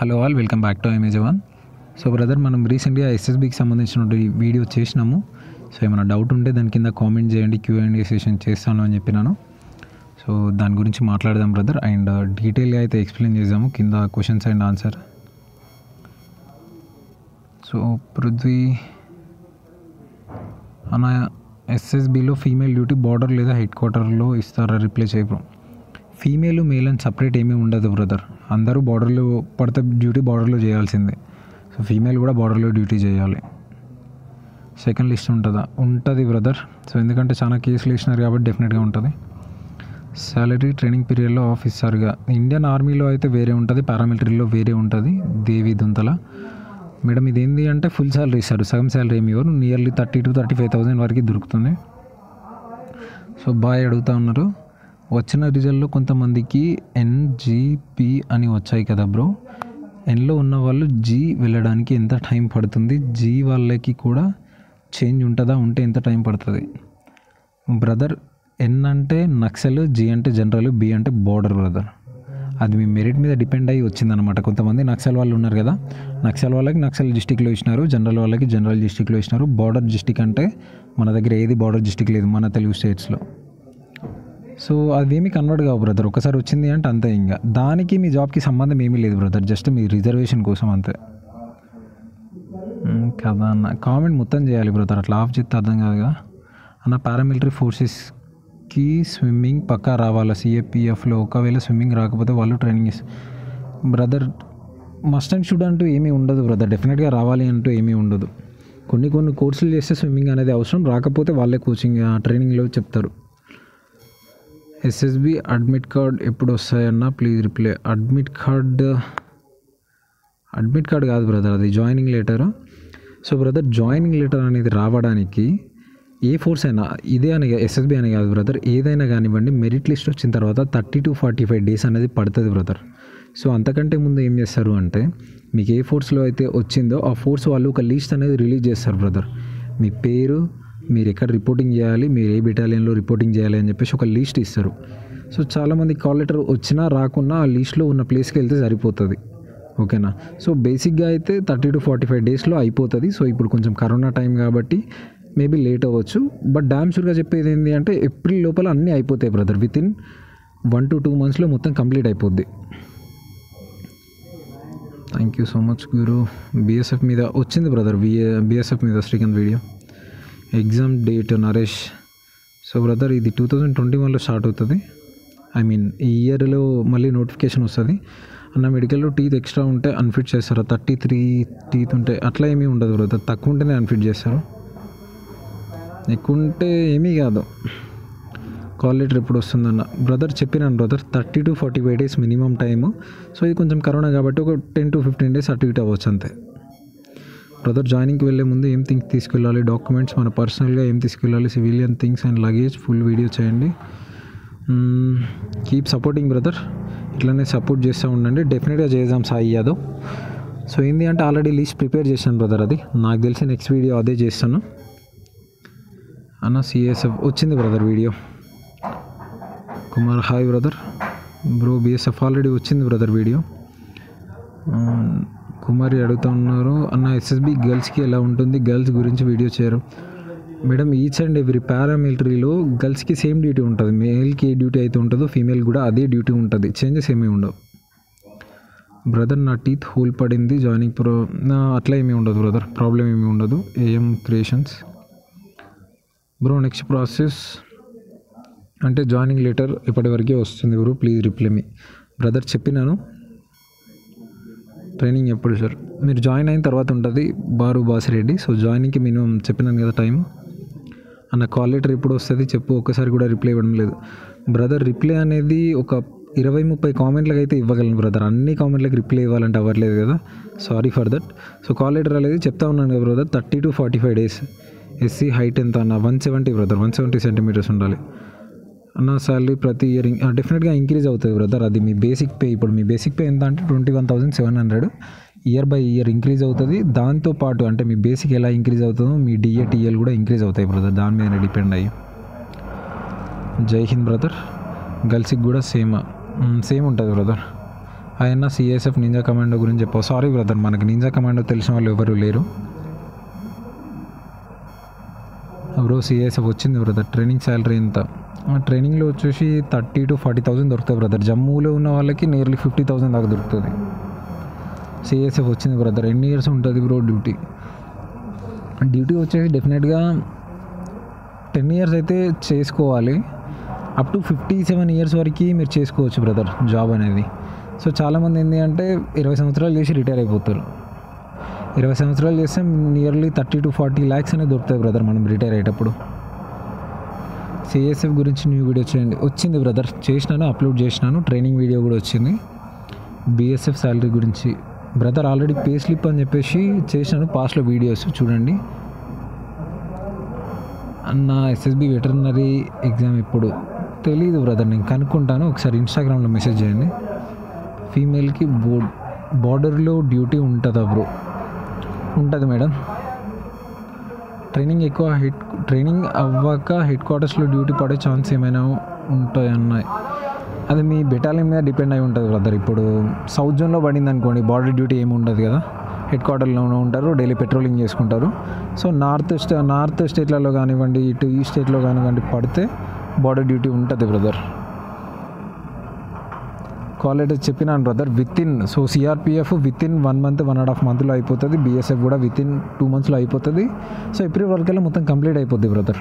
Hello all welcome back to image one. So brother మనం రీసెంట్గా ఎస్ఎస్బికి సంబంధించిన వీడియో చేసినాము. సో ఏమైనా డౌట్ ఉంటే దాని కింద కామెంట్ చేయండి క్యూ సెషన్ చేస్తాను అని చెప్పినాను. సో దాని గురించి మాట్లాడదాం బ్రదర్. అండ్ డీటెయిల్గా అయితే ఎక్స్ప్లెయిన్ చేద్దాము. కింద questions and answer so Prithvi అన్న ఎస్ఎస్బిలో ఫీమేల్ డ్యూటీ బార్డర్ లేదా హెడ్ క్వార్టర్లో ఇస్తారా? రిప్లేస్ చేయడం ఫీమేల్ మేల్ అని సపరేట్ ఏమీ ఉండదు బ్రదర్. అందరూ బార్డర్లో పడితే డ్యూటీ బార్డర్లో చేయాల్సిందే. సో ఫీమేల్ కూడా బార్డర్లో డ్యూటీ చేయాలి. సెకండ్ లిస్ట్ ఉంటుందా? ఉంటుంది బ్రదర్ సో ఎందుకంటే చాలా కేసులు వేసినారు కాబట్టి డెఫినెట్గా ఉంటుంది. సాలరీ ట్రైనింగ్ పీరియడ్లో ఆఫీసర్గా ఇండియన్ ఆర్మీలో అయితే వేరే ఉంటుంది పారామిలిటరీలో వేరే ఉంటుంది దేవి దుంతల. మేడం ఇదేంటి అంటే ఫుల్ శాలరీ ఇస్తారు. సగం శాలరీ ఏమి ఇవ్వరు. Nearly thirty to thirty five thousand వరకు దొరుకుతుంది. సో బాయ్ అడుగుతా ఉన్నారు. వచ్చిన రిజల్ట్లో కొంతమందికి ఎన్జిపి అని వచ్చాయి కదా బ్రో. ఎన్లో ఉన్న వాళ్ళు జీ వెళ్ళడానికి ఎంత టైం పడుతుంది? జీ వాళ్ళకి కూడా చేంజ్ ఉంటుందా? ఉంటే ఎంత టైం పడుతుంది? బ్రదర్ ఎన్ అంటే నక్సల్ జీ అంటే జనరల్ బి అంటే బోర్డర్ బ్రదర్. అది మీ మెరిట్ మీద డిపెండ్ అయ్యి వచ్చిందనమాట కొంతమంది నక్సల్ వాళ్ళు ఉన్నారు కదా. నక్సల్ వాళ్ళకి నక్సల్ డిస్టిక్లో ఇచ్చినారు జనరల్ వాళ్ళకి జనరల్ డిస్టిక్లో ఇచ్చినారు. బార్డర్ డిస్టిక్ అంటే మన దగ్గర ఏది బార్డర్ డిస్టిక్ లేదు మన తెలుగు స్టేట్స్లో. సో అదేమి కన్వర్ట్ కావు బ్రదర్ ఒకసారి వచ్చింది అంటే అంతే ఇంకా. దానికి మీ జాబ్కి సంబంధం ఏమీ లేదు బ్రదర్ జస్ట్ మీ రిజర్వేషన్ కోసం అంతే. కదా అన్న. కామెంట్ మొత్తం చేయాలి బ్రదర్ అట్లా ఆఫ్ చేస్తే అర్థం కాదుగా. అన్న పారామిలిటరీ ఫోర్సెస్కి స్విమ్మింగ్ పక్కా రావాలా? సిఏపిఎఫ్లో ఒకవేళ స్విమ్మింగ్ రాకపోతే వాళ్ళు training brother must and should అంటూ ఏమీ ఉండదు బ్రదర్ డెఫినెట్గా రావాలి అంటూ ఏమీ ఉండదు. కొన్ని కొన్ని కోర్సులు చేస్తే స్విమ్మింగ్ అనేది అవసరం. రాకపోతే వాళ్ళే కోచింగ్ ట్రైనింగ్లో చెప్తారు. ఎస్ఎస్బి అడ్మిట్ కార్డ్ ఎప్పుడు వస్తాయన్నా please reply. Admit card admit card కాదు బ్రదర్ అది joining letter. So brother joining letter అనేది రావడానికి ఏ ఫోర్స్ అయినా ఇదే అని ఎస్ఎస్బి అని కాదు బ్రదర్ ఏదైనా కానివ్వండి మెరిట్ లిస్ట్ వచ్చిన తర్వాత thirty to forty five days అనేది పడుతుంది బ్రదర్. సో అంతకంటే ముందు ఏం చేస్తారు అంటే మీకు ఏ ఫోర్స్లో అయితే వచ్చిందో ఆ ఫోర్స్ వాళ్ళు ఒక లిస్ట్ అనేది రిలీజ్ చేస్తారు బ్రదర్. మీ పేరు మీరు ఎక్కడ రిపోర్టింగ్ చేయాలి? మీరు ఏ బెటాలియన్లో రిపోర్టింగ్ చేయాలి అని చెప్పేసి ఒక లిస్ట్ ఇస్తారు. సో చాలామంది కాల్ లెటర్ వచ్చినా రాకున్నా ఆ లిస్ట్లో ఉన్న ప్లేస్కి వెళ్తే సరిపోతుంది. ఓకేనా సో బేసిక్గా అయితే థర్టీ టు ఫార్టీ ఫైవ్ డేస్లో అయిపోతుంది. సో ఇప్పుడు కొంచెం కరోనా టైం కాబట్టి మేబీ లేట్ అవ్వచ్చు. బట్ డ్యామ్ షూర్గా చెప్పేది ఏంటి అంటే ఏప్రిల్ లోపల అన్నీ అయిపోతాయి brother within one to two మంత్స్లో మొత్తం కంప్లీట్ అయిపోద్ది. థ్యాంక్ యూ సో మచ్ గురు బీఎస్ఎఫ్ మీద వచ్చింది బ్రదర్ బిఏ బీఎస్ఎఫ్ మీద Srikanth video exam date Naresh. So brother ఇది టూ థౌజండ్ ట్వంటీ వన్లో స్టార్ట్ అవుతుంది. ఐ మీన్ ఈ ఇయర్లో మళ్ళీ నోటిఫికేషన్ వస్తుంది. అన్న మెడికల్లో టీత్ ఎక్స్ట్రా ఉంటే అన్ఫిట్ చేస్తారు. థర్టీ త్రీ టీత్ ఉంటే అట్లా ఏమీ ఉండదు బ్రదర్. తక్కువ ఉంటేనే అన్ఫిట్ చేస్తారు. ఎక్కువ ఉంటే ఏమీ కాదు. కాల్ లెటర్ ఎప్పుడు వస్తుందన్న. బ్రదర్ చెప్పినాను brother thirty to forty five days minimum time. So ఇది కొంచెం కరోనా కాబట్టి ఒక టెన్ టు ఫిఫ్టీన్ డేస్ అటు ఇటు అవ్వచ్చు అంతే. బ్రదర్ జాయినింగ్కి వెళ్ళే ముందు ఏం థింగ్స్ తీసుకెళ్ళాలి? డాక్యుమెంట్స్ మన పర్సనల్గా ఏం తీసుకెళ్ళాలి? Civilian things and luggage full video చేయండి. కీప్ సపోర్టింగ్ బ్రదర్ ఇట్లనే సపోర్ట్ చేస్తూ ఉండండి. డెఫినెట్గా చేద్దాం సాయి యాదవ్. సో ఏంటి అంటే ఆల్రెడీ లిస్ట్ ప్రిపేర్ చేశాను బ్రదర్ అది. నాకు తెలిసి నెక్స్ట్ వీడియో అదే చేస్తాను. అన్న సిఎస్ఎఫ్ వచ్చింది brother video Kumar hi brother bro BSF already వచ్చింది బ్రదర్ వీడియో కుమారి అడుగుతా ఉన్నారు అన్న ఎస్ఎస్బి గర్ల్స్కి ఎలా ఉంటుంది? గర్ల్స్ గురించి వీడియో చేయరు. మేడం ఈచ్ అండ్ ఎవ్రీ పారామిలిటరీలో గర్ల్స్కి సేమ్ డ్యూటీ ఉంటుంది. మేల్కి ఏ డ్యూటీ అయితే ఉంటుందో ఫీమేల్ కూడా అదే డ్యూటీ ఉంటుంది. చేంజెస్ ఏమీ ఉండవు. బ్రదర్ నా టీత్ హోల్ పడింది జాయినింగ్ ప్రో అట్లా ఏమీ ఉండదు బ్రదర్. ప్రాబ్లం ఏమీ ఉండదు. AM creations. Bro next process. అంటే జాయినింగ్ లెటర్ ఇప్పటివరకే వస్తుంది bro please reply me. Brother చెప్పినాను. ట్రైనింగ్ ఎప్పుడు సార్? మీరు జాయిన్ అయిన తర్వాత ఉంటుంది బారు బాసిరెడ్డి. సో జాయినింగ్కి మినిమం చెప్పినాను కదా టైం అన్న కాల్ లెటర్ ఎప్పుడు వస్తుంది చెప్పు ఒక్కసారి కూడా రిప్లై ఇవ్వడం లేదు. బ్రదర్ రిప్లై అనేది ఒక ఇరవై ముప్పై కామెంట్లకు అయితే ఇవ్వగలను బ్రదర్. అన్ని కామెంట్లకు రిప్లై ఇవ్వాలంటే అవ్వట్లేదు కదా. Sorry for that. So call letter అనేది చెప్తా ఉన్నాను కదా brother thirty to forty five days. SC height ఎంత అన్న? One seventy brother one seventy centimetres ఉండాలి. అన్న శాలరీ ప్రతి ఇయర్ డెఫినెట్గా ఇంక్రీజ్ అవుతుంది బ్రదర్ అది మీ బేసిక్ పే ఇప్పుడు మీ బేసిక్ పే ఎంత అంటే twenty one thousand seven hundred year by year increase అవుతుంది. దాంతో పాటు అంటే మీ బేసిక్ ఎలా ఇంక్రీజ్ అవుతుందో మీ డిఏటిఎల్ కూడా ఇంక్రీజ్ అవుతాయి బ్రదర్ దాని మీద డిపెండ్ అయ్యి. జై హింద్ బ్రదర్ గర్ల్స్కి కూడా సేమ్ సేమ్ ఉంటుంది బ్రదర్ ఆయన సిఎస్ఎఫ్ నింజా కమాండో గురించి చెప్పావు సారీ బ్రదర్ మనకి నింజా కమాండో తెలిసిన వాళ్ళు ఎవరు లేరు. బ్రో సిఎస్ఎఫ్ వచ్చింది బ్రదర్ ట్రైనింగ్ శాలరీ ఎంత? ట్రైనింగ్లో వచ్చేసి థర్టీ టు ఫార్టీ థౌసండ్ దొరుకుతుంది బ్రదర్ జమ్మూలో ఉన్న వాళ్ళకి నియర్లీ ఫిఫ్టీ థౌసండ్ దాకా దొరుకుతుంది. సిఎస్ఎఫ్ వచ్చింది బ్రదర్ ఎన్ని ఇయర్స్ ఉంటుంది బ్రో డ్యూటీ డ్యూటీ వచ్చేసి డెఫినెట్గా టెన్ ఇయర్స్ అయితే చేసుకోవాలి. Up to fifty seven years వరకు మీరు చేసుకోవచ్చు బ్రదర్ జాబ్ అనేది. సో చాలామంది ఏంటి అంటే ఇరవై సంవత్సరాలు చేసి రిటైర్ అయిపోతారు. ఇరవై సంవత్సరాలు చేస్తే nearly thirty to forty lakhs అనేది దొరుకుతాయి బ్రదర్ మనం రిటైర్ అయ్యేటప్పుడు. సిఎస్ఎఫ్ గురించి న్యూ వీడియో చేయండి. వచ్చింది బ్రదర్ చేసినాను అప్లోడ్ చేసినాను. ట్రైనింగ్ వీడియో కూడా వచ్చింది. బిఎస్ఎఫ్ శాలరీ గురించి. బ్రదర్ ఆల్రెడీ పే స్లిప్ అని చెప్పేసి చేసినాను. పాస్ట్లో వీడియోస్ చూడండి. అన్న ఎస్ఎస్బి వెటర్నరీ ఎగ్జామ్ ఇప్పుడు. తెలీదు బ్రదర్ నేను కనుక్కుంటాను. ఒకసారి ఇన్స్టాగ్రామ్లో మెసేజ్ చేయండి. ఫీమేల్కి బో బార్డర్లో డ్యూటీ ఉంటుందా బ్రో ఉంటుంది మేడం ట్రైనింగ్ ఎక్కువ హెడ్ ట్రైనింగ్ అవ్వక హెడ్ క్వార్టర్స్లో డ్యూటీ పడే ఛాన్స్ ఏమైనా ఉంటాయన్నాయి? అది మీ బెటాలియన్ మీద డిపెండ్ అయి ఉంటుంది బ్రదర్. ఇప్పుడు సౌత్ జోన్లో పడింది అనుకోండి బార్డర్ డ్యూటీ ఏమి ఉండదు కదా? హెడ్ క్వార్టర్లోనే ఉంటారు డైలీ పెట్రోలింగ్ చేసుకుంటారు. సో నార్త్ స్టే నార్త్ స్టేట్లలో కానివ్వండి ఇటు ఈ స్టేట్లో కానివ్వండి పడితే బార్డర్ డ్యూటీ ఉంటుంది బ్రదర్. కాల్ లెటర్ చెప్పినాను brother within so CRPF within one month one and half మంత్లో అయిపోతుంది. బీఎస్ఎఫ్ కూడా విత్ ఇన్ టూ మంత్స్లో అయిపోతుంది. సో ఏప్రిల్ వరకల్లా మొత్తం కంప్లీట్ అయిపోద్ది బ్రదర్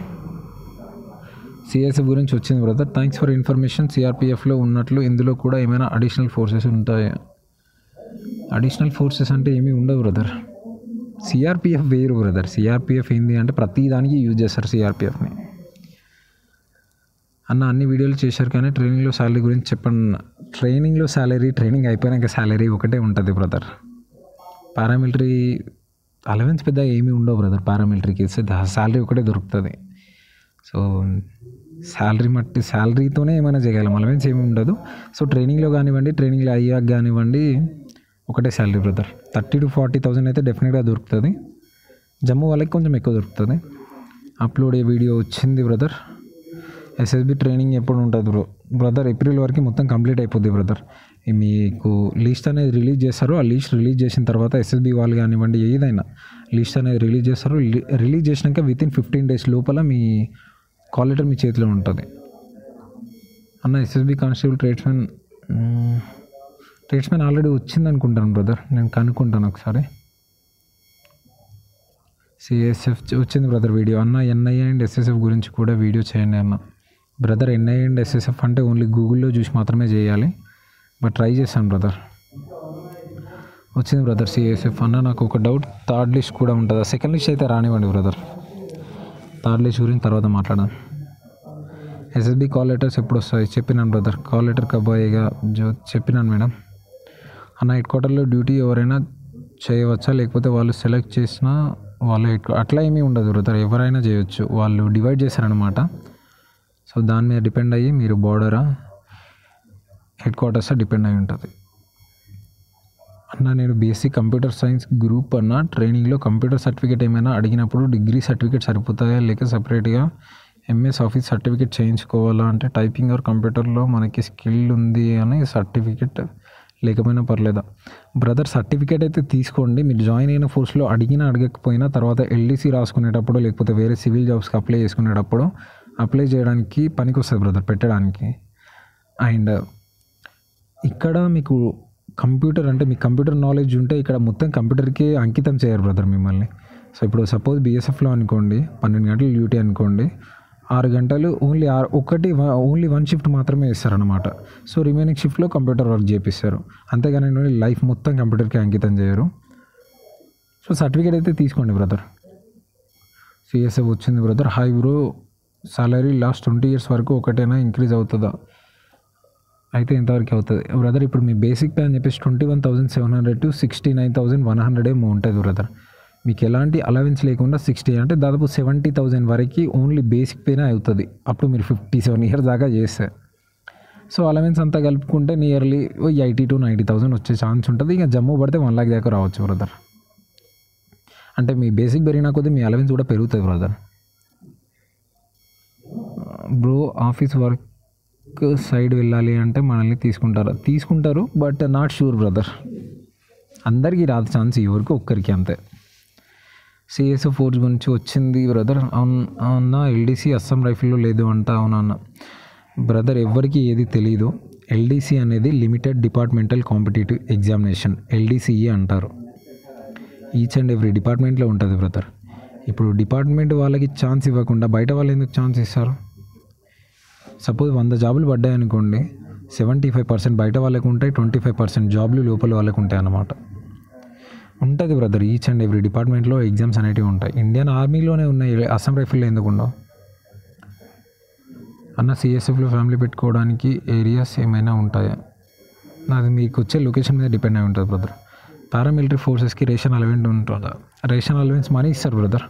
సిఎస్ఎఫ్ గురించి వచ్చింది బ్రదర్ థ్యాంక్స్ ఫర్ ఇన్ఫర్మేషన్ సిఆర్పిఎఫ్లో ఉన్నట్లు ఇందులో కూడా ఏమైనా అడిషనల్ ఫోర్సెస్ ఉంటాయా? అడిషనల్ ఫోర్సెస్ అంటే ఏమీ ఉండవు బ్రదర్ సిఆర్పిఎఫ్ వేరు బ్రదర్ సిఆర్పిఎఫ్ ఏంది అంటే ప్రతి దానికి యూజ్ చేస్తారు సిఆర్పిఎఫ్ని అన్న అన్ని వీడియోలు చేశారు కానీ ట్రైనింగ్లో శాలరీ గురించి చెప్పండి అన్న. ట్రైనింగ్లో శాలరీ ట్రైనింగ్ అయిపోయినాక శాలరీ ఒకటే ఉంటుంది బ్రదర్. పారామిలిటరీ అలవెన్స్ పెద్ద ఏమీ ఉండవు బ్రదర్ పారామిలిటరీకి. శాలరీ ఒకటే దొరుకుతుంది. సో శాలరీ మట్టి శాలరీతోనే ఏమైనా చేయగలం అలవెన్స్ ఏమి ఉండదు. సో ట్రైనింగ్లో కానివ్వండి ట్రైనింగ్లో అయ్యాక కానివ్వండి ఒకటే salary brother. Thirty to forty thousand అయితే డెఫినెట్గా దొరుకుతుంది. జమ్మూ వాళ్ళకి కొంచెం ఎక్కువ దొరుకుతుంది. అప్లోడ్ ఏ వీడియో వచ్చింది బ్రదర్. ఎస్ఎస్బి ట్రైనింగ్ ఎప్పుడు ఉంటుంది బ్రో బ్రదర్ ఏప్రిల్ వరకు మొత్తం కంప్లీట్ అయిపోద్ది బ్రదర్ మీకు లిస్ట్ అనేది రిలీజ్ చేస్తారు. ఆ లిస్ట్ రిలీజ్ చేసిన తర్వాత ఎస్ఎస్బి వాళ్ళు కానివ్వండి ఏదైనా లిస్ట్ అనేది రిలీజ్ చేస్తారు. రిలీజ్ చేసినాక విత్ ఇన్ ఫిఫ్టీన్ డేస్ లోపల మీ కాల్ లెటర్ మీ చేతిలో ఉంటుంది. అన్న SSB constable tradesmen tradesmen already వచ్చింది అనుకుంటాను బ్రదర్ నేను కనుక్కుంటాను ఒకసారి. సిఎస్ఎఫ్ వచ్చింది బ్రదర్ వీడియో అన్న ఎన్ఐ అండ్ ఎస్ఎస్ఎఫ్ గురించి కూడా వీడియో చేయండి అన్న. బ్రదర్ ఎన్ఐ అండ్ ఎస్ఎస్ఎఫ్ అంటే ఓన్లీ గూగుల్లో చూసి మాత్రమే చేయాలి. బట్ ట్రై చేశాను బ్రదర్. వచ్చింది బ్రదర్ సిఎస్ఎఫ్ అన్న నాకు ఒక డౌట్ థర్డ్ లిస్ట్ కూడా ఉంటుందా. సెకండ్ లిస్ట్ అయితే రానివ్వండి బ్రదర్. థర్డ్ లిస్ట్ గురించి తర్వాత మాట్లాడదాం. ఎస్ఎస్బి కాల్ లెటర్స్ ఎప్పుడు వస్తాయి? చెప్పినాను బ్రదర్. కాల్ లెటర్ కబాయిగా జో చెప్పినాను మేడం. అన్న హెడ్ క్వార్టర్లో డ్యూటీ ఎవరైనా చేయవచ్చా? లేకపోతే వాళ్ళు సెలెక్ట్ చేసిన వాళ్ళ హెడ్ అట్లా ఏమీ ఉండదు బ్రదర్. ఎవరైనా చేయొచ్చు. వాళ్ళు డివైడ్ చేశారనమాట సో దాని మీద డిపెండ్ అయ్యి మీరు బోర్డరా హెడ్ క్వార్టర్సా డిపెండ్ అయి ఉంటుంది. అన్న నేను బీఎస్సీ కంప్యూటర్ సైన్స్ గ్రూప్ అన్న ట్రైనింగ్లో కంప్యూటర్ సర్టిఫికేట్ ఏమైనా అడిగినప్పుడు డిగ్రీ సర్టిఫికేట్ సరిపోతాయా లేక సపరేట్గా ఎంఎస్ ఆఫీస్ సర్టిఫికేట్ చేయించుకోవాలా? అంటే టైపింగ్ ఆర్ కంప్యూటర్లో మనకి స్కిల్ ఉంది అని సర్టిఫికేట్ లేకపోయినా పర్లేదా? బ్రదర్ సర్టిఫికేట్ అయితే తీసుకోండి. మీరు జాయిన్ అయిన ఫోర్స్లో అడిగినా అడగకపోయినా తర్వాత ఎల్డీసీ రాసుకునేటప్పుడు లేకపోతే వేరే సివిల్ జాబ్స్కి అప్లై చేసుకునేటప్పుడు అప్లై చేయడానికి పనికి వస్తుంది బ్రదర్ పెట్టడానికి. అండ్ ఇక్కడ మీకు కంప్యూటర్ అంటే మీ కంప్యూటర్ నాలెడ్జ్ ఉంటే ఇక్కడ మొత్తం కంప్యూటర్కి అంకితం చేయరు బ్రదర్ మిమ్మల్ని. సో ఇప్పుడు సపోజ్ బీఎస్ఎఫ్లో అనుకోండి పన్నెండు గంటలు డ్యూటీ అనుకోండి ఆరు గంటలు ఓన్లీ ఆరు ఒకటి ఓన్లీ వన్ షిఫ్ట్ మాత్రమే ఇస్తారనమాట సో రిమైనింగ్ షిఫ్ట్లో కంప్యూటర్ వర్క్ చేపిస్తారు. అంతేగాని లైఫ్ మొత్తం కంప్యూటర్కి అంకితం చేయరు. సో సర్టిఫికేట్ అయితే తీసుకోండి బ్రదర్. సిఎస్ఎఫ్ వచ్చింది brother. Hi bro salary last twenty years వరకు ఒకటైనా ఇంక్రీజ్ అవుతుందా? అయితే ఇంతవరకు అవుతుంది. బ్రదర్ ఇప్పుడు మీ బేసిక్ ప్లాన్ అని చెప్పేసి twenty one thousand seven hundred to sixty nine thousand one hundred ఏమో ఉంటుంది బ్రదర్. మీకు ఎలాంటి అలవెన్స్ లేకుండా సిక్స్టీ అంటే దాదాపు సెవెంటీ థౌసండ్ వరకు ఓన్లీ బేసిక్ పేనే అవుతుంది. అప్పుడు మీరు ఫిఫ్టీ సెవెన్ ఇయర్స్ దాకా చేస్తే. సో అలవెన్స్ అంతా కలుపుకుంటే nearly eighty to ninety thousand వచ్చే ఛాన్స్ ఉంటుంది. ఇక జమ్మూ పడితే వన్ లాక్ దాకా రావచ్చు బ్రదర్. అంటే మీ బేసిక్ పెరిగినా కొద్దీ మీ అలవెన్స్ కూడా పెరుగుతుంది brother. Bro office work side వెళ్ళాలి అంటే మనల్ని తీసుకుంటారు. తీసుకుంటారు బట్ నాట్ షూర్ బ్రదర్. అందరికీ రాదు ఛాన్స్ ఎవరికి ఒక్కరికి అంతే. సిఎస్ ఫోర్స్ గురించి వచ్చింది బ్రదర్. అవును అవునా ఎల్డీసీ అస్సాం రైఫిల్లో లేదు అంట అవునన్న బ్రదర్ ఎవరికి ఏది తెలియదు ఎల్డీసీ అనేది limited departmental competitive examination LDCE అంటారు. ఈచ్ అండ్ ఎవ్రీ డిపార్ట్మెంట్లో ఉంటుంది బ్రదర్. ఇప్పుడు డిపార్ట్మెంట్ వాళ్ళకి ఛాన్స్ ఇవ్వకుండా బయట వాళ్ళు ఎందుకు ఛాన్స్ ఇస్తారు? సపోజ్ వంద జాబులు పడ్డాయనుకోండి సెవెంటీ ఫైవ్ పర్సెంట్ బయట వాళ్ళకు ఉంటాయి ట్వంటీ ఫైవ్ పర్సెంట్ జాబ్లు లోపల వాళ్ళకు ఉంటాయి అన్నమాట. ఉంటుంది బ్రదర్ ఈచ్ అండ్ ఎవ్రీ డిపార్ట్మెంట్లో ఎగ్జామ్స్ అనేటివి ఉంటాయి. ఇండియన్ ఆర్మీలోనే ఉన్నాయి అస్సాం రైఫిల్లో ఎందుకు అన్న సిఎస్ఎఫ్లో ఫ్యామిలీ పెట్టుకోవడానికి ఏరియాస్ ఏమైనా ఉంటాయా? అది మీకు వచ్చే లొకేషన్ మీద డిపెండ్ అయి ఉంటుంది బ్రదర్ పారామిలిటరీ ఫోర్సెస్కి రేషన్ అలవెంట్ ఉంటుందా? రేషన్ అలవెన్స్ మనీ ఇస్తారు బ్రదర్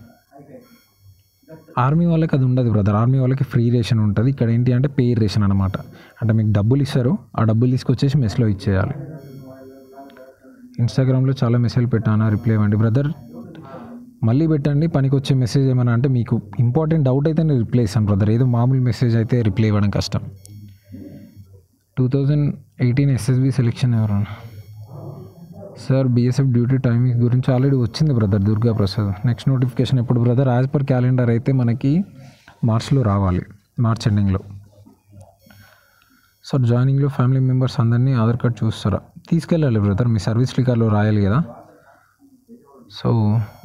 ఆర్మీ వాళ్ళకి అది ఉండదు బ్రదర్. ఆర్మీ వాళ్ళకి ఫ్రీ రేషన్ ఉంటుంది. ఇక్కడ ఏంటి అంటే పేర్ రేషన్ అనమాట అంటే మీకు డబ్బులు ఇస్తారు. ఆ డబ్బులు తీసుకొచ్చేసి మెస్లో ఇచ్చేయాలి. ఇన్స్టాగ్రామ్లో చాలా మెసేజ్ పెట్టాను? రిప్లై ఇవ్వండి. బ్రదర్ మళ్ళీ పెట్టండి. పనికి వచ్చే మెసేజ్ ఏమైనా అంటే మీకు ఇంపార్టెంట్ డౌట్ అయితే నేను రిప్లై ఇస్తాను బ్రదర్. ఏదో మామూలు మెసేజ్ అయితే రిప్లై ఇవ్వడం కష్టం. Two thousand eighteen SSB selection ఎవరన్నా? సార్ బీఎస్ఎఫ్ డ్యూటీ టైమింగ్ గురించి ఆల్రెడీ వచ్చింది brother Durga Prasad. Next notification ఎప్పుడు బ్రదర్ యాజ్ పర్ క్యాలెండర్ అయితే మనకి మార్చ్లో రావాలి మార్చ్ ఎండింగ్లో సార్ జాయినింగ్లో ఫ్యామిలీ మెంబర్స్ అందరినీ ఆధార్ కార్డ్ చూస్తారా? తీసుకెళ్ళాలి బ్రదర్ మీ సర్వీస్ లికార్లో రాయాలి కదా. సో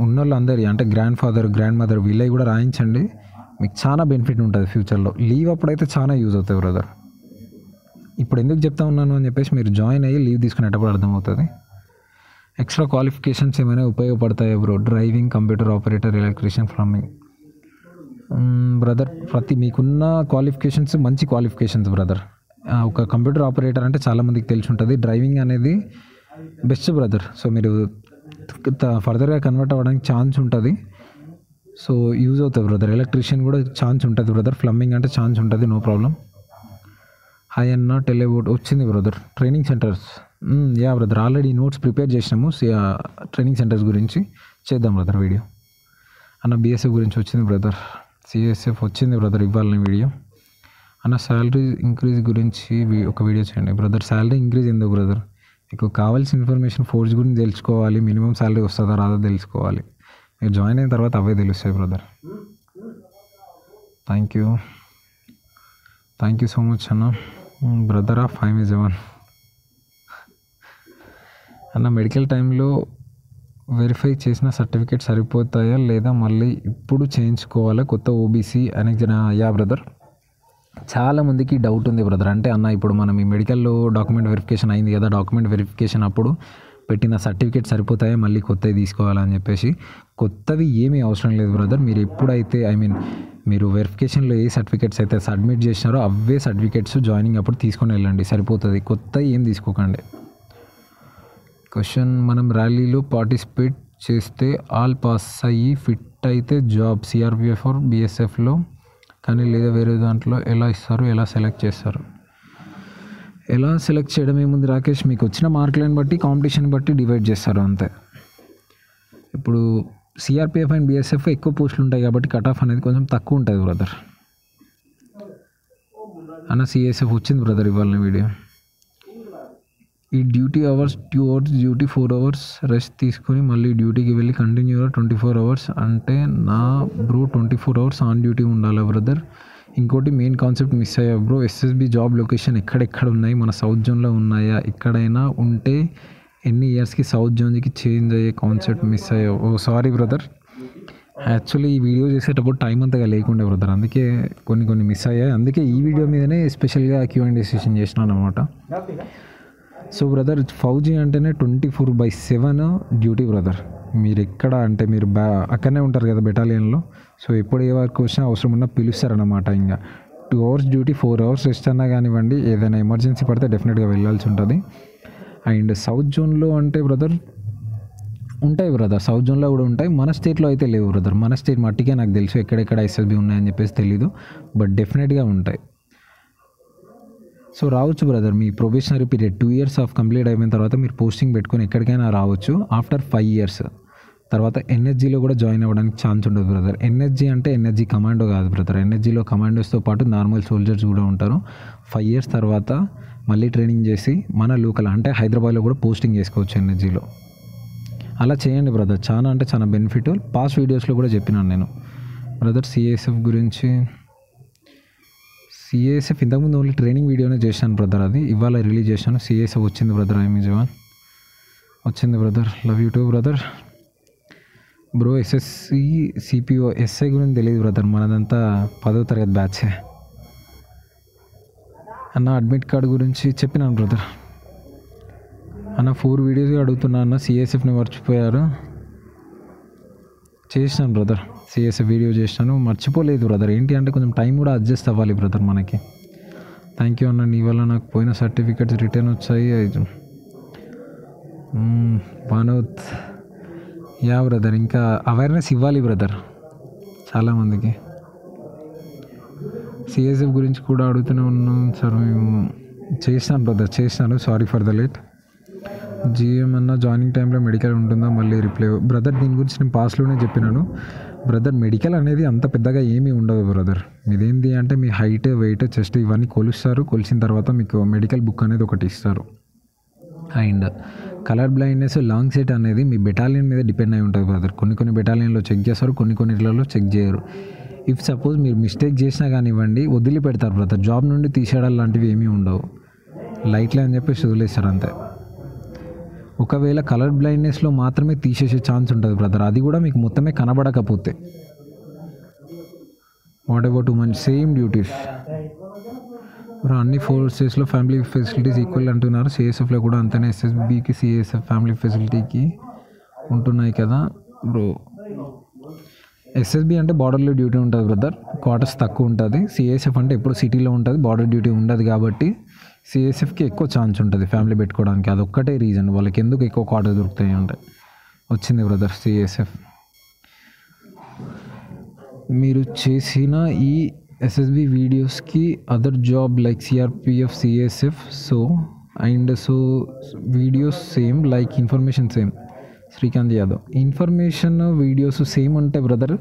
ఉన్న వాళ్ళందరి అంటే గ్రాండ్ ఫాదర్ గ్రాండ్ మదర్ వీళ్ళవి కూడా రాయించండి. మీకు చాలా బెనిఫిట్ ఉంటుంది ఫ్యూచర్లో లీవ్ అప్పుడైతే చాలా యూజ్ అవుతుంది బ్రదర్ ఇప్పుడు ఎందుకు చెప్తా ఉన్నాను అని చెప్పేసి మీరు జాయిన్ అయ్యి లీవ్ తీసుకునేటప్పుడు అర్థమవుతుంది. ఎక్స్ట్రా క్వాలిఫికేషన్స్ ఏమైనా ఉపయోగపడతాయి bro? Driving computer operator electrician plumbing brother ప్రతి మీకున్న క్వాలిఫికేషన్స్ మంచి క్వాలిఫికేషన్స్ బ్రదర్. ఒక కంప్యూటర్ ఆపరేటర్ అంటే చాలామందికి తెలిసి ఉంటుంది. డ్రైవింగ్ అనేది బెస్ట్ బ్రదర్. సో మీరు ఫర్దర్గా కన్వర్ట్ అవ్వడానికి ఛాన్స్ ఉంటుంది. సో యూజ్ అవుతుంది బ్రదర్. ఎలక్ట్రీషియన్ కూడా ఛాన్స్ ఉంటుంది బ్రదర్. ఫ్లమ్మింగ్ అంటే ఛాన్స్ ఉంటుంది నో ప్రాబ్లం. హాయ్ అన్న టెలిబోర్డ్ వచ్చింది brother. Training centres. Yeah brother already notes prepare చేసినాము. ట్రైనింగ్ సెంటర్స్ గురించి చేద్దాం బ్రదర్ వీడియో అన్న బీఎస్ఎఫ్ గురించి వచ్చింది బ్రదర్ సిఎస్ఎఫ్ వచ్చింది బ్రదర్ ఇవ్వాలని వీడియో అన్న శాలరీ ఇంక్రీజ్ గురించి ఒక వీడియో చేయండి బ్రదర్ శాలరీ ఇంక్రీజ్ ఎందుకు బ్రదర్ మీకు కావాల్సిన ఇన్ఫర్మేషన్ ఫోర్స్ గురించి తెలుసుకోవాలి. మినిమం శాలరీ వస్తుందా రాదా తెలుసుకోవాలి. మీరు జాయిన్ అయిన తర్వాత అవే తెలుస్తాయి brother thank you thank you so much అన్న. Brother off five is one అన్న మెడికల్ టైంలో వెరిఫై చేసిన సర్టిఫికేట్ సరిపోతాయా లేదా మళ్ళీ ఇప్పుడు చేయించుకోవాలా? కొత్త ఓబీసీ అనే జన యా బ్రదర్. చాలా మందికి డౌట్ ఉంది బ్రదర్. అంటే అన్న ఇప్పుడు మనం ఈ మెడికల్లో డాక్యుమెంట్ వెరిఫికేషన్ అయింది కదా డాక్యుమెంట్ వెరిఫికేషన్ అప్పుడు పెట్టిన సర్టిఫికేట్ సరిపోతాయా? మళ్ళీ కొత్తవి తీసుకోవాలని చెప్పేసి. కొత్తవి ఏమీ అవసరం లేదు బ్రదర్. మీరు ఎప్పుడైతే ఐ మీన్ మీరు వెరిఫికేషన్లో ఏ సర్టిఫికేట్స్ అయితే సబ్మిట్ చేసినారో అవే సర్టిఫికేట్స్ జాయినింగ్ అప్పుడు తీసుకొని వెళ్ళండి. సరిపోతుంది. కొత్త ఏం తీసుకోకండి. క్వశ్చన్. మనం ర్యాలీలో పార్టిసిపేట్ చేస్తే ఆల్ పాస్ అయ్యి ఫిట్ అయితే జాబ్. సిఆర్పిఎఫ్ ఆర్ బీఎస్ఎఫ్లో కానీ లేదా వేరే దాంట్లో ఎలా ఇస్తారు ఎలా సెలెక్ట్ చేస్తారు? ఎలా సెలెక్ట్ చేయడం ఏముంది రాకేష్? మీకు వచ్చిన మార్కులను బట్టి కాంపిటీషన్ బట్టి డివైడ్ చేస్తారు అంతే. ఇప్పుడు సిఆర్పిఎఫ్ అండ్ బిఎస్ఎఫ్ ఎక్కువ పోస్టులు ఉంటాయి కాబట్టి కట్ ఆఫ్ అనేది కొంచెం తక్కువ ఉంటుంది బ్రదర్. అన్న సిఎస్ఎఫ్ వచ్చింది బ్రదర్ ఇవాళ వీడియో. ఈ duty hours two hours duty four hours rest తీసుకుని మళ్ళీ డ్యూటీకి వెళ్ళి కంటిన్యూగా ట్వంటీ ఫోర్ అవర్స్. అంటే నా bro twenty four hours on duty ఉండాలి బ్రదర్? ఇంకోటి మెయిన్ కాన్సెప్ట్ మిస్ అయ్యా బ్రో. ఎస్ఎస్బి జాబ్ లొకేషన్ ఎక్కడెక్కడ ఉన్నాయి? మన సౌత్ జోన్లో ఉన్నాయా? ఎక్కడైనా ఉంటే ఎన్ని ఇయర్స్కి సౌత్ జోన్కి చేంజ్ అయ్యే కాన్సెప్ట్ మిస్ అయ్యా? Oh sorry brother. యాక్చువల్లీ ఈ వీడియో చేసేటప్పుడు టైం అంతగా లేకుండే బ్రదర్. అందుకే కొన్ని కొన్ని మిస్ అయ్యాయి. అందుకే ఈ వీడియో మీదనే స్పెషల్గా క్యూ అండ్ డెసిషన్ చేసినాను అనమాట సో బ్రదర్ ఫౌజీ అంటేనే twenty four by seven duty brother మీరు ఎక్కడ అంటే మీరు బ్యా అక్కడనే ఉంటారు కదా బెటాలియన్లో. సో ఎప్పుడు ఏ వర్క్ వచ్చినా అవసరం ఉన్నా పిలుస్తారన్నమాట ఇంకా. Two hours duty four hours rest అన్నా కానివ్వండి ఏదైనా ఎమర్జెన్సీ పడితే డెఫినెట్గా వెళ్ళాల్సి ఉంటుంది. అండ్ సౌత్ జోన్లో అంటే బ్రదర్ ఉంటాయి బ్రదర్ సౌత్ జోన్లో కూడా ఉంటాయి. మన స్టేట్లో అయితే లేవు బ్రదర్ మన స్టేట్ మట్టికే నాకు తెలుసు ఎక్కడెక్కడ ఎస్ఎస్బి ఉన్నాయని చెప్పేసి తెలీదు. బట్ డెఫినెట్గా ఉంటాయి. సో రావచ్చు brother me probationary period two years of complete అయిపోయిన తర్వాత మీరు పోస్టింగ్ పెట్టుకొని ఎక్కడికైనా రావచ్చు ఆఫ్టర్ ఫైవ్ ఇయర్స్ తర్వాత ఎన్ఎస్జీలో కూడా జాయిన్ అవ్వడానికి ఛాన్స్ ఉండదు బ్రదర్ ఎన్ఎస్జీ అంటే ఎన్ఎస్జీ కమాండో కాదు బ్రదర్ ఎన్ఎస్జీలో కమాండోస్తో పాటు నార్మల్ సోల్జర్స్ కూడా ఉంటారు. ఫైవ్ ఇయర్స్ తర్వాత మళ్ళీ ట్రైనింగ్ చేసి మన లోకల్ అంటే హైదరాబాద్లో కూడా పోస్టింగ్ చేసుకోవచ్చు ఎన్ఎస్జీలో అలా చేయండి బ్రదర్ చాలా అంటే చాలా బెనిఫిట్ పాస్ట్ వీడియోస్లో కూడా చెప్పినాను నేను. బ్రదర్ సిఎస్ఎఫ్ గురించి సిఎస్ఎఫ్ ఇంతకుముందు ఓన్లీ ట్రైనింగ్ వీడియోనే చేశాను బ్రదర్ అది. ఇవాళ రిలీజ్ చేశాను. సిఎస్ఎఫ్ వచ్చింది బ్రదర్ ఐఎమ్ జవాన్. వచ్చింది brother. Love you too brother. Bro SSC CPO SI గురించి తెలియదు బ్రదర్. మనదంతా పదో తరగతి బ్యాచే. అన్న అడ్మిట్ కార్డు గురించి చెప్పినాను బ్రదర్. అన్న ఫోర్ వీడియోస్ అడుగుతున్నా అన్న సిఎస్ఎఫ్ని మర్చిపోయారు. చేసినాను బ్రదర్. సిఎస్ఎఫ్ వీడియో చేసినాను మర్చిపోలేదు బ్రదర్ ఏంటి అంటే కొంచెం టైం కూడా అడ్జస్ట్ అవ్వాలి బ్రదర్ మనకి. థ్యాంక్ యూ అన్న నీ వల్ల నాకు పోయిన సర్టిఫికెట్స్ రిటర్న్ వచ్చాయి. బానోత్ యా బ్రదర్ ఇంకా అవేర్నెస్ ఇవ్వాలి బ్రదర్ చాలామందికి సిఎస్ఎఫ్ గురించి కూడా అడుగుతూనే ఉన్నాం. సార్ మేము చేసినాను బ్రదర్ చేసినాను. Sorry for the late GM అన్న జాయినింగ్ టైంలో మెడికల్ ఉంటుందా? మళ్ళీ రిప్లై బ్రదర్ దీని గురించి నేను పాస్లోనే చెప్పినాను. బ్రదర్ మెడికల్ అనేది అంత పెద్దగా ఏమీ ఉండదు బ్రదర్ మీదేంటి అంటే మీ హైట్ వెయిట్ చెస్ట్ ఇవన్నీ కొలుస్తారు. కొలిసిన తర్వాత మీకు మెడికల్ బుక్ అనేది ఒకటి ఇస్తారు. And colour blindness long set అనేది మీ బెటాలియన్ మీద డిపెండ్ అయి ఉంటుంది బ్రదర్ కొన్ని కొన్ని బెటాలియన్లో చెక్ చేస్తారు కొన్ని కొన్నిట్లలో చెక్ చేయరు. ఇఫ్ సపోజ్ మీరు మిస్టేక్ చేసినా కానివ్వండి వదిలిపెడతారు బ్రదర్ జాబ్ నుండి తీసేయడాలు లాంటివి ఏమీ ఉండవు. లైట్లే అని చెప్పేసి వదిలేస్తారు అంతే. ఒకవేళ కలర్ బ్లైండ్నెస్లో మాత్రమే తీసేసే ఛాన్స్ ఉంటుంది బ్రదర్ అది కూడా మీకు మొత్తమే కనబడకపోతే. వాట్ అబౌట్ మంచి సేమ్ డ్యూటీస్ ఇప్పుడు అన్ని ఫోర్సెస్లో ఫ్యామిలీ ఫెసిలిటీస్ ఈక్వల్ అంటున్నారు. సిఎస్ఎఫ్లో కూడా అంతనే. ఎస్ఎస్బికి సిఎస్ఎఫ్ ఫ్యామిలీ ఫెసిలిటీకి ఉంటున్నాయి కదా బ్రో ఎస్ఎస్బి అంటే బార్డర్లో డ్యూటీ ఉంటుంది బ్రదర్ క్వార్టర్స్ తక్కువ ఉంటుంది. సిఎస్ఎఫ్ అంటే ఎప్పుడు సిటీలో ఉంటుంది బార్డర్ డ్యూటీ ఉండదు కాబట్టి. సిఎస్ఎఫ్కి ఎక్కువ ఛాన్స్ ఉంటుంది ఫ్యామిలీ పెట్టుకోవడానికి. అదొక్కటే రీజన్ వాళ్ళకి ఎందుకు ఎక్కువ క్వార్టర్ దొరుకుతాయి అంటే? వచ్చింది బ్రదర్ సిఎస్ఎఫ్ మీరు చేసిన ఈ ఎస్ఎస్బి వీడియోస్కి other job like CRPF CSF so and so videos same like information same Srikanth Yadav information videos same ఉంటాయి బ్రదర్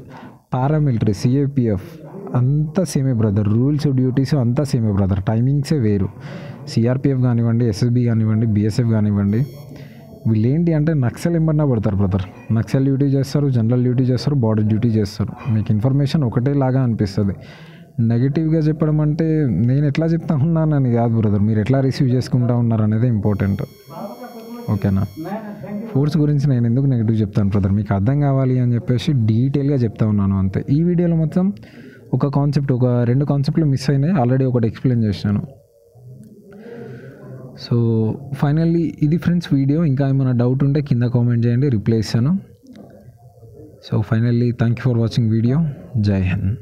పారామిలిటరీ సిఏపిఎఫ్ అంతా సేమే బ్రదర్ రూల్స్ డ్యూటీస్ అంతా సేమే బ్రదర్ టైమింగ్సే వేరు. సిఆర్పిఎఫ్ కానివ్వండి ఎస్ఎస్బి కానివ్వండి బీఎస్ఎఫ్ కానివ్వండి వీళ్ళు ఏంటి అంటే నక్సల్ ఎంబడినా పడతారు బ్రదర్ నక్సల్ డ్యూటీ చేస్తారు జనరల్ డ్యూటీ చేస్తారు బార్డర్ డ్యూటీ చేస్తారు. మీకు ఇన్ఫర్మేషన్ ఒకటే లాగా అనిపిస్తుంది. నెగిటివ్గా చెప్పడం అంటే నేను ఎట్లా చెప్తా ఉన్నానని కాదు బ్రదర్ మీరు ఎట్లా రిసీవ్ చేసుకుంటా ఉన్నారు అనేది ఇంపార్టెంట్ ఓకేనా? ఫోర్స్ గురించి నేను ఎందుకు నెగిటివ్ చెప్తాను బ్రదర్ మీకు అర్థం కావాలి అని చెప్పేసి డీటెయిల్గా చెప్తా ఉన్నాను అంతే. ఈ వీడియోలో మొత్తం ఒక కాన్సెప్ట్ ఒక రెండు కాన్సెప్ట్లు మిస్ అయినాయి. ఆల్రెడీ ఒకటి ఎక్స్ప్లెయిన్ చేశాను సో ఫైనల్లీ ఇది ఫ్రెండ్స్ వీడియో ఇంకా ఏమైనా డౌట్ ఉంటే కింద కామెంట్ చేయండి రిప్లై ఇస్తాను. So finally thank you for watching video Jai Hind